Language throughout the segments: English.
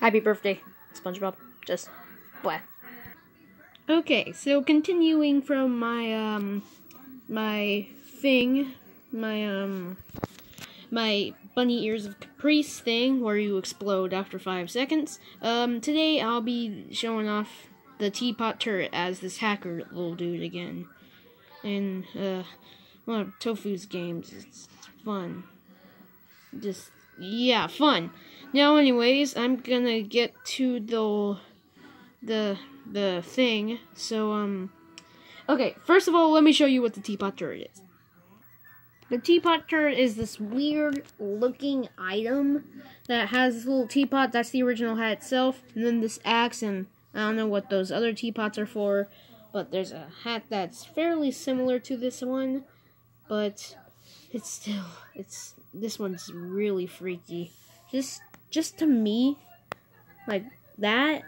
Happy birthday, SpongeBob. Just blah. Okay, so continuing from my um my thing, my um my bunny ears of caprice thing where you explode after five seconds. Um today I'll be showing off the teapot turret as this hacker little dude again. And uh one of Tofu's games. It's fun. Just yeah, fun. Now, anyways, I'm gonna get to the the the thing. So, um, okay. First of all, let me show you what the teapot turret is. The teapot turret is this weird looking item that has this little teapot. That's the original hat itself, and then this axe, and I don't know what those other teapots are for, but there's a hat that's fairly similar to this one, but it's still it's this one's really freaky. Just just to me, like that,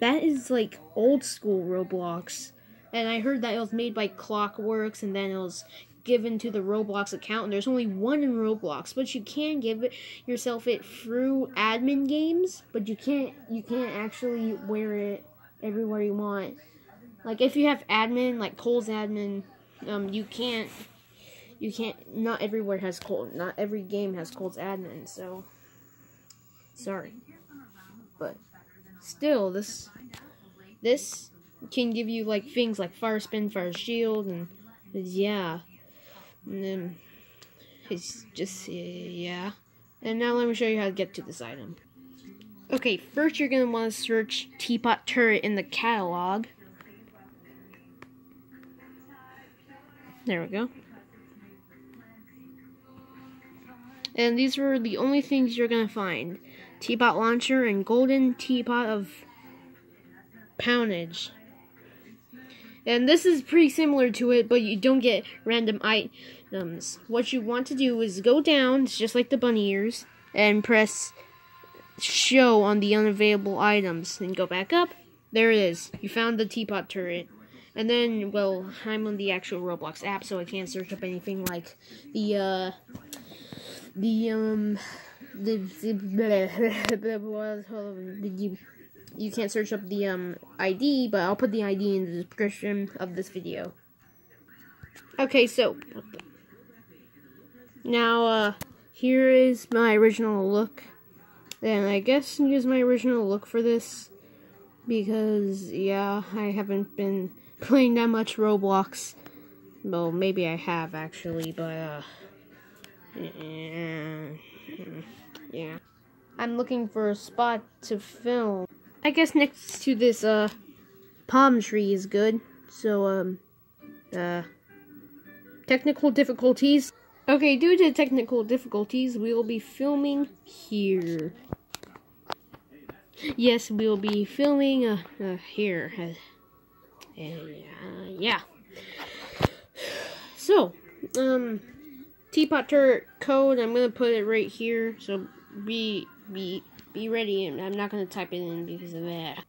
that is like old school Roblox. And I heard that it was made by Clockworks, and then it was given to the Roblox account. And there's only one in Roblox, but you can give it yourself it through admin games, but you can't you can't actually wear it everywhere you want. Like if you have admin, like Kohl's admin, um, you can't you can't not everywhere has Colt not every game has Colt's admin, so Sorry. But still, this this can give you like things like fire spin, fire shield, and yeah. And then it's just yeah. And now let me show you how to get to this item. Okay, first you're gonna want to search teapot turret in the catalog. There we go. And these were the only things you're gonna find teapot launcher, and golden teapot of poundage. And this is pretty similar to it, but you don't get random items. What you want to do is go down, just like the bunny ears, and press show on the unavailable items. Then go back up. There it is. You found the teapot turret. And then, well, I'm on the actual Roblox app, so I can't search up anything like the, uh, the, um, the, the you can't search up the um ID, but I'll put the ID in the description of this video. Okay, so now uh here is my original look. And I guess use my original look for this because yeah, I haven't been playing that much Roblox. Well, maybe I have actually, but uh yeah. I'm looking for a spot to film. I guess next to this, uh, palm tree is good. So, um, uh, technical difficulties. Okay, due to technical difficulties, we will be filming here. Yes, we will be filming, uh, uh here. Uh, yeah. So, um, teapot turret code. I'm gonna put it right here. So be be be ready. I'm not gonna type it in because of that.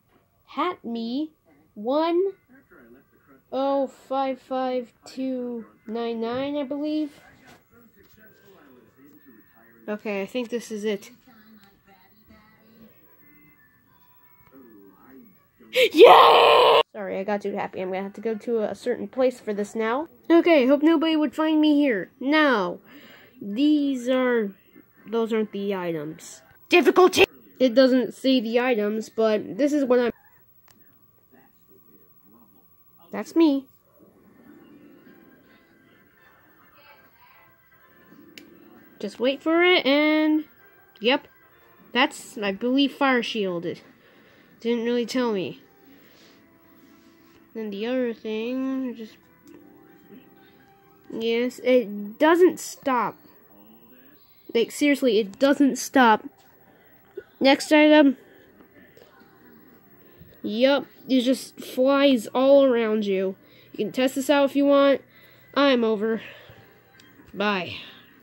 Hat me one oh five five two nine nine. I believe. Okay, I think this is it. Yeah! I got too happy. I'm gonna have to go to a certain place for this now. Okay, hope nobody would find me here. Now, these are... Those aren't the items. Difficulty! It doesn't say the items, but this is what I'm... That's me. Just wait for it, and... Yep. That's, I believe, fire shielded. Didn't really tell me. Then the other thing, just yes, it doesn't stop. Like seriously, it doesn't stop. Next item. Yup, it just flies all around you. You can test this out if you want. I'm over. Bye.